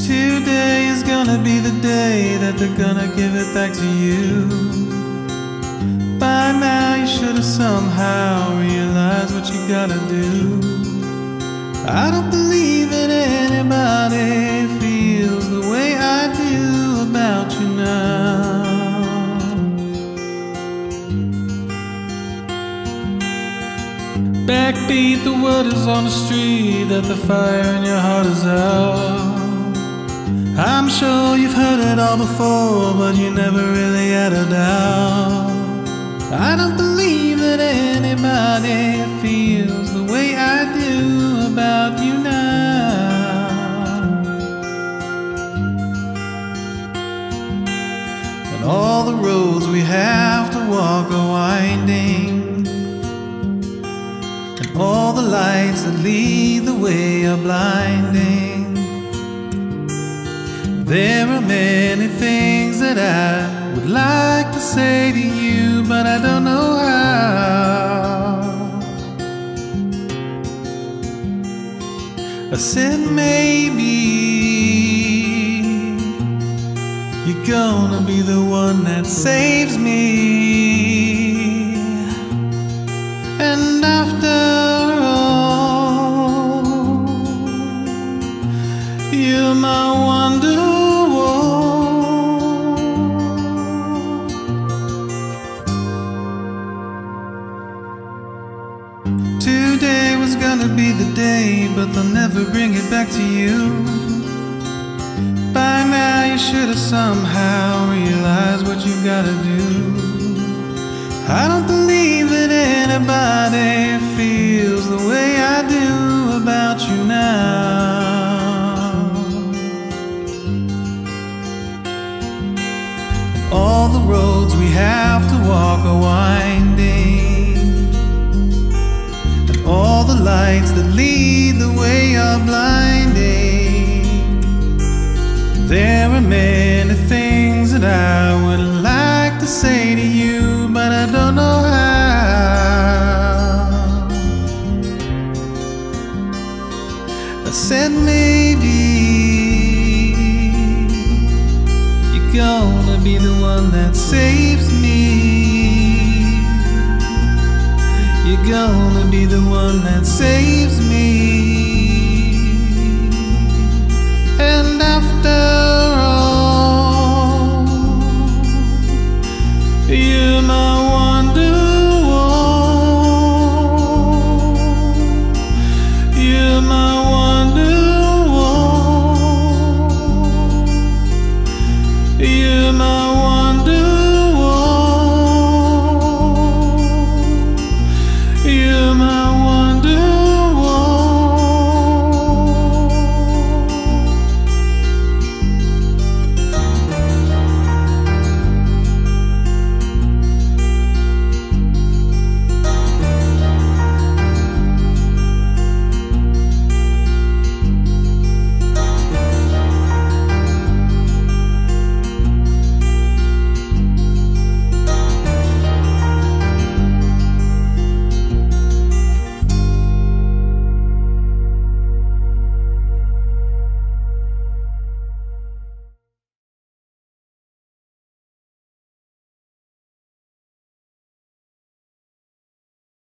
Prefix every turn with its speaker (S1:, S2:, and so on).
S1: Today is gonna be the day that they're gonna give it back to you. By now, you should have somehow realized what you gotta do. I don't believe Backbeat, the word is on the street that the fire in your heart is out. I'm sure you've heard it all before, but you never really had a doubt. I don't believe that anybody feels the way I do about you now. And all the roads we have to walk are winding. All the lights that lead the way are blinding. There are many things that I would like to say to you, but I don't know how. I said maybe you're gonna be the one that saves me. Today was gonna be the day, but they'll never bring it back to you. By now, you should have somehow realized what you gotta do. I don't believe that anybody feels the way I do about you now. All the roads we have to walk are winding. The lights that lead the way are blinding. There are many things that I would like to say to you, but I don't know how. I said maybe you're gonna be the one that saves me. the one that saves me. And after all, you're my.